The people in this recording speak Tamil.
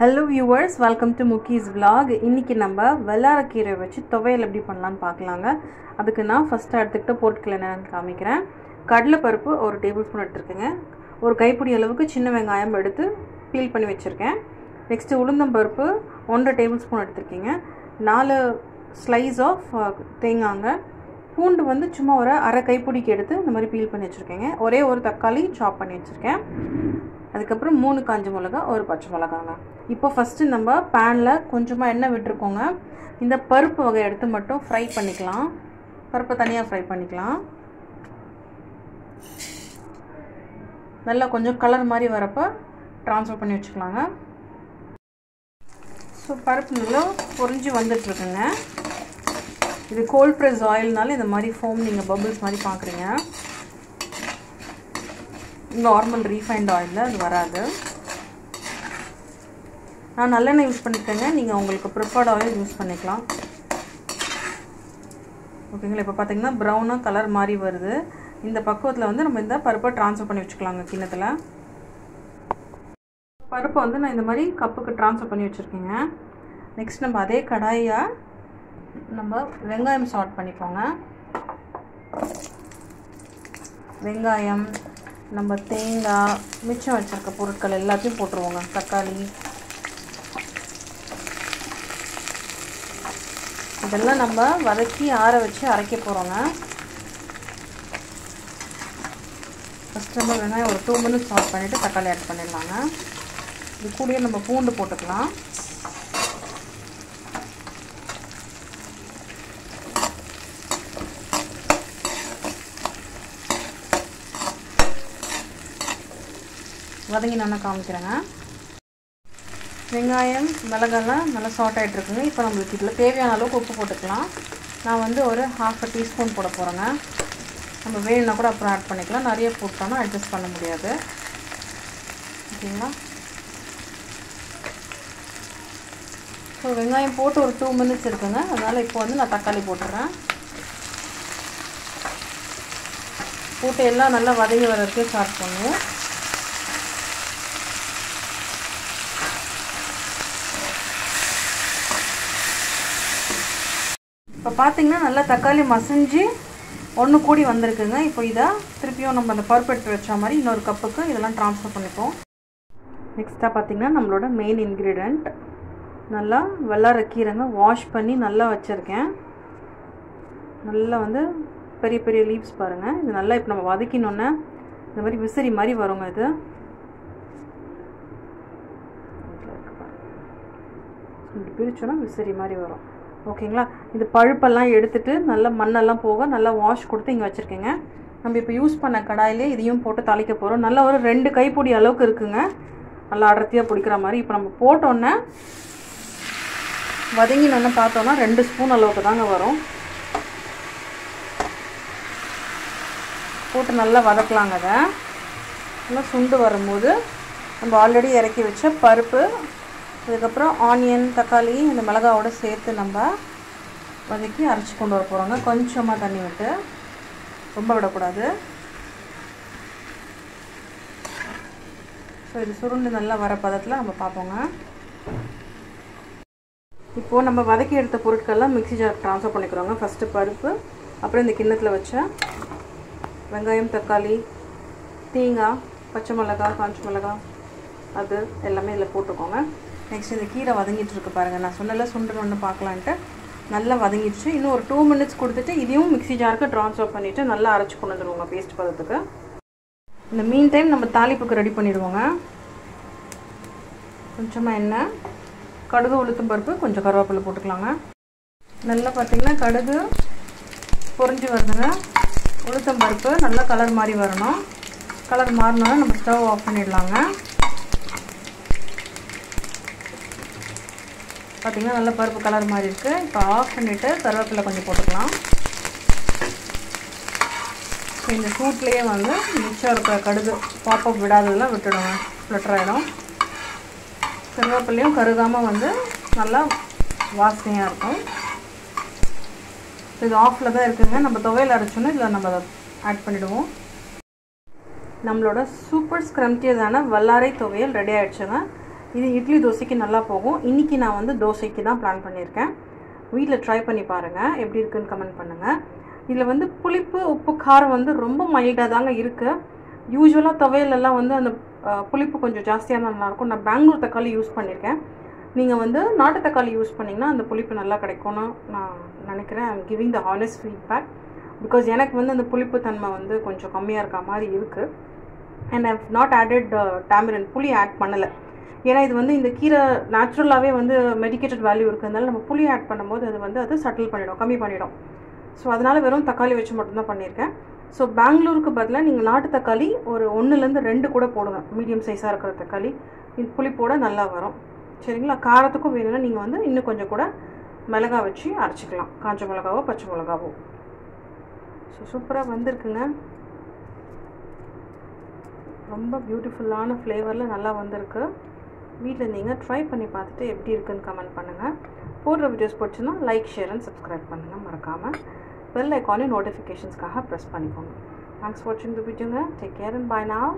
Hello viewers welcome to Mukki's vlog இன்றைக்கி நம்ம வெள்ளாரக்கீரை வச்சு துவையல் எப்படி பண்ணலான்னு பார்க்கலாங்க. அதுக்கு நான் ஃபஸ்ட்டு எடுத்துக்கிட்ட பொருட்கள் என்னென்னு காமிக்கிறேன். கடலைப்பருப்பு ஒரு டேபிள் ஸ்பூன் எடுத்துருக்கேங்க. ஒரு கைப்பிடி அளவுக்கு சின்ன வெங்காயம் எடுத்து பீல் பண்ணி வச்சுருக்கேன். நெக்ஸ்ட்டு உளுந்தம்பருப்பு ஒன்றரை டேபிள் ஸ்பூன் எடுத்திருக்கீங்க. நாலு ஸ்லைஸ் ஆஃப் uh, தேங்காங்க. பூண்டு வந்து சும்மா ஒரு அரை கைப்பிடிக்கு எடுத்து இந்த மாதிரி பீல் பண்ணி வச்சுருக்கேங்க. ஒரே ஒரு தக்காளி சாப் பண்ணி வச்சுருக்கேன். அதுக்கப்புறம் மூணு காஞ்ச மிளகா ஒரு பச்சை மிளகாங்க. இப்போ ஃபஸ்ட்டு நம்ம பேனில் கொஞ்சமாக எண்ணெய் விட்டுருக்கோங்க. இந்த பருப்பு வகை எடுத்து மட்டும் ஃப்ரை பண்ணிக்கலாம். பருப்பை தனியாக ஃப்ரை பண்ணிக்கலாம். நல்லா கொஞ்சம் கலர் மாதிரி வரப்போ ட்ரான்ஸ்ஃபர் பண்ணி வச்சுக்கலாங்க. ஸோ பருப்பு நல்லா பொறிஞ்சு வந்துட்டுருக்குங்க. இது கோல்ட் ப்ரெஸ் ஆயில்னால இந்த மாதிரி ஃபோம் நீங்கள் பபுள்ஸ் மாதிரி பார்க்குறீங்க. நார்மல் ரீஃபைண்ட் ஆயிலில் அது வராது. நான் நல்லெண்ணெய் யூஸ் பண்ணியிருக்கேங்க நீங்கள் உங்களுக்கு ப்ரிஃபர்ட் ஆயில் யூஸ் பண்ணிக்கலாம். ஓகேங்களா இப்போ பார்த்தீங்கன்னா ப்ரௌனாக கலர் மாதிரி வருது. இந்த பக்குவத்தில் வந்து நம்ம இந்த பருப்பை ட்ரான்ஸ்ஃபர் பண்ணி வச்சுக்கலாங்க கிண்ணத்தில். பருப்பை வந்து நான் இந்த மாதிரி கப்புக்கு ட்ரான்ஸ்ஃபர் பண்ணி வச்சுருக்கேங்க. நெக்ஸ்ட் நம்ம அதே கடாயாக நம்ம வெங்காயம் சாட் பண்ணிப்போங்க வெங்காயம் நம்ம தேங்காய் மிச்சம் வச்சுருக்க பொருட்கள் எல்லாத்தையும் போட்டுருவோங்க. தக்காளி. இதெல்லாம் நம்ம வதக்கி ஆற வச்சு அரைக்க போகிறோங்க ஃபஸ்ட் நம்ம வெங்காயம் ஒரு டூ மினிட்ஸ் ஆஃப் பண்ணிவிட்டு தக்காளி ஆட் பண்ணிடலாங்க. இது கூடயே நம்ம பூண்டு போட்டுக்கலாம். வதங்கி நான் காமிக்கிறேங்க. வெங்காயம் மிளகெல்லாம் நல்லா சாட் ஆகிட்ருக்குங்க இப்போ நம்மளுக்கு இதில் தேவையான அளவுக்கு உப்பு போட்டுக்கலாம். நான் வந்து ஒரு ஹாஃப் அ டீஸ்பூன் போட போகிறேங்க நம்ம வேணும்னா கூட அப்புறம் ஆட் பண்ணிக்கலாம். நிறைய போட்டோம்னா அட்ஜஸ்ட் பண்ண முடியாது. ஓகேங்களா? ஸோ வெங்காயம் போட்டு ஒரு டூ மினிட்ஸ் இருக்குங்க. அதனால் இப்போ வந்து நான் தக்காளி போட்டுறேன். போட்டு எல்லாம் நல்லா வதங்கி வரதுக்கே ஸ்டார்ட் பண்ணுவோம். இப்போ பார்த்தீங்கன்னா நல்லா தக்காளி மசிஞ்சு ஒன்று கூடி வந்திருக்குங்க. இப்போ இதை திருப்பியும் நம்ம அந்த பருப்பு எடுத்து வச்ச மாதிரி இன்னொரு கப்புக்கு இதெல்லாம் ட்ரான்ஸ்ஃபர் பண்ணிப்போம். நெக்ஸ்ட்டாக பார்த்தீங்கன்னா நம்மளோட மெயின் இன்க்ரீடியண்ட் நல்லா வெள்ளாரக்கீரைங்க வாஷ் பண்ணி நல்லா வச்சுருக்கேன். நல்லா வந்து பெரிய பெரிய லீவ்ஸ் பாருங்கள் இது நல்லா இப்போ நம்ம வதக்கினோன்னே இந்த மாதிரி விசிறி மாதிரி வருங்க இது. பிரிச்சோன்னா விசிறி மாதிரி வரும். ஓகேங்களா? இது பழுப்பெல்லாம் எடுத்துகிட்டு நல்லா மண்ணெல்லாம் போக நல்லா வாஷ் கொடுத்து இங்கே வச்சுருக்கேங்க. நம்ம இப்போ யூஸ் பண்ண கடாயிலே இதையும் போட்டு தாளிக்க போகிறோம் நல்லா ஒரு ரெண்டு கைப்பொடி அளவுக்கு இருக்குங்க. நல்லா அடர்த்தியாக பிடிக்கிற மாதிரி. இப்போ நம்ம போட்டோன்னே வதங்கினோன்னு பார்த்தோன்னா ரெண்டு ஸ்பூன் அளவுக்கு தாங்க வரும். போட்டு நல்லா வதக்கலாங்க அதை. நல்லா சுண்டு வரும்போது நம்ம ஆல்ரெடி இறக்கி வச்ச பருப்பு அதுக்கப்புறம் ஆனியன் தக்காளி இந்த மிளகாவோட சேர்த்து நம்ம வதக்கி அரைச்சி கொண்டு வர போகிறோங்க கொஞ்சமாக தண்ணி விட்டு ரொம்ப விடக்கூடாது. ஸோ இது சுருண்டு நல்லா வர பதத்தில் நம்ம பார்ப்போங்க. இப்போது நம்ம வதக்கி எடுத்த பொருட்கள்லாம் மிக்சி ஜார் ட்ரான்ஸ்ஃபர் பண்ணிக்கிறோங்க. ஃபஸ்ட்டு பருப்பு அப்புறம் இந்த கிண்ணத்தில் வச்ச வெங்காயம் தக்காளி தேங்காய் பச்சை மிளகாய் காஞ்ச மிளகாய் அது எல்லாமே இதில் போட்டுக்கோங்க. நெக்ஸ்ட் இந்த கீரை வதங்கிட்டு இருக்கு பாருங்கள் நான் சொன்னல சுண்டு ஒன்று பார்க்கலான்ட்டு. நல்லா வதங்கிடுச்சு. இன்னும் ஒரு டூ மினிட்ஸ் கொடுத்துட்டு இதையும் மிக்சி ஜாருக்கு ட்ரான்ஸ்ஃபர் பண்ணிவிட்டு நல்லா அரைச்சி கொண்டு வந்துடுவோங்க பேஸ்ட் பதத்துக்கு. இந்த மீன் டைம் நம்ம தாளிப்புக்கு ரெடி பண்ணிவிடுவோங்க கொஞ்சமாக எண்ணெய் கடுகு உளுத்தம் பருப்பு கொஞ்சம் கருவேப்பிலை போட்டுக்கலாங்க. நல்லா பார்த்திங்கன்னா கடுகு பொறிஞ்சு வருதுங்க. உளுத்தம் பருப்பு நல்லா கலர் மாதிரி வரணும். கலர் மாறினாலும் நம்ம ஸ்டவ் ஆஃப் பண்ணிடலாங்க. பார்த்திங்கன்னா நல்ல பருப்பு கலர் மாதிரி இருக்குது இப்போ ஆஃப் பண்ணிவிட்டு கருவேப்பிலை கொஞ்சம் போட்டுக்கலாம். இந்த சூட்லேயே வந்து மிச்சம் இருக்கிற கடுகு பாப்பப் விடாததெல்லாம் விட்டுடுங்க. ஃப்ளட்டராகிடும் கருவேப்பிலையும் கருகாமல் வந்து நல்லா வாசனையாக இருக்கும். இது ஆஃபில் தான் இருக்குங்க. நம்ம துவையில் அரைச்சோன்னா இதில் நம்ம அதை ஆட் பண்ணிவிடுவோம் நம்மளோட சூப்பர் ஸ்க்ரம்டியதான வல்லாரை துவையல் ரெடி ஆகிடுச்சுங்க இது இட்லி தோசைக்கு நல்லா போகும். இன்றைக்கி நான் வந்து தோசைக்கு தான் பிளான் பண்ணியிருக்கேன். வீட்டில் ட்ரை பண்ணி பாருங்கள் எப்படி இருக்குன்னு கமெண்ட் பண்ணுங்கள் இதில் வந்து புளிப்பு உப்பு காரம் வந்து ரொம்ப மைல்டாக தாங்க இருக்குது யூஸ்வலாக துவையலெல்லாம் வந்து அந்த புளிப்பு கொஞ்சம் ஜாஸ்தியாக தான் நல்லாயிருக்கும் நான் பெங்களூர் தக்காளி யூஸ் பண்ணியிருக்கேன். நீங்கள் வந்து நாட்டு தக்காளி யூஸ் பண்ணிங்கன்னா அந்த புளிப்பு நல்லா கிடைக்கும்னு நான் நினைக்கிறேன். I'm giving the honest feedback because எனக்கு வந்து அந்த புளிப்பு தன்மை வந்து கொஞ்சம் கம்மியாக இருக்க மாதிரி இருக்குது and I not added tamarind புளி ஆட் பண்ணலை. ஏன்னா இது வந்து இந்த கீரை நேச்சுரலாகவே வந்து மெடிக்கேட்டட் வேல்யூ இருக்கிறதுனால நம்ம புளி ஆட் பண்ணும்போது அது வந்து அது சட்டில் பண்ணிடும் கம்மி பண்ணிடும். ஸோ அதனால் வெறும் தக்காளி வச்சு மட்டும்தான் பண்ணியிருக்கேன். ஸோ பெங்களூருக்கு பதிலாக நீங்கள் நாட்டு தக்காளி ஒரு ஒன்றுலேருந்து ரெண்டு கூட போடுங்க. மீடியம் சைஸாக இருக்கிற தக்காளி. இது புளிப்போட நல்லா வரும். சரிங்களா? காரத்துக்கும் வேணும்னா நீங்கள் வந்து இன்னும் கொஞ்சம் கூட மிளகா வச்சு அரைச்சிக்கலாம். காஞ்ச மிளகாவோ பச்சை மிளகாவோ. ஸோ சூப்பராக வந்திருக்குங்க. ரொம்ப பியூட்டிஃபுல்லான ஃப்ளேவரில் நல்லா வந்திருக்கு. வீட்டில் நீங்கள் ட்ரை பண்ணி பார்த்துட்டு எப்படி இருக்குன்னு கமெண்ட் பண்ணுங்கள் போடுற வீடியோஸ் பிடிச்சுன்னா லைக் ஷேர் அண்ட் சப்ஸ்கிரைப் பண்ணுங்கள் மறக்காமல் பெல் ஐக்கானே நோட்டிஃபிகேஷன்ஸ்க்காக ப்ரெஸ் பண்ணிக்கோங்க. தேங்க்ஸ் ஃபார் வாட்சிங் the வீடியோங்க take care and bye now